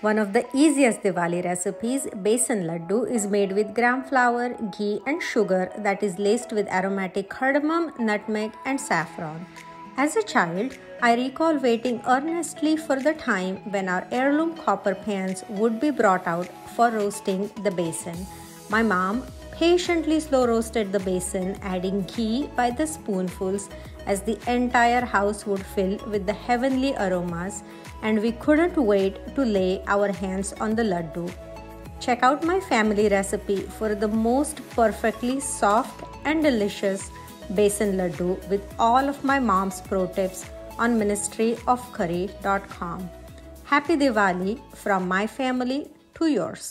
One of the easiest Diwali recipes, besan laddu, is made with gram flour, ghee, and sugar that is laced with aromatic cardamom, nutmeg, and saffron. As a child, I recall waiting earnestly for the time when our heirloom copper pans would be brought out for roasting the besan. My mom patiently slow roasted the besan, adding ghee by the spoonfuls as the entire house would fill with the heavenly aromas, and we couldn't wait to lay our hands on the laddu. Check out my family recipe for the most perfectly soft and delicious besan laddu with all of my mom's pro tips on ministryofcurry.com. Happy Diwali from my family to yours.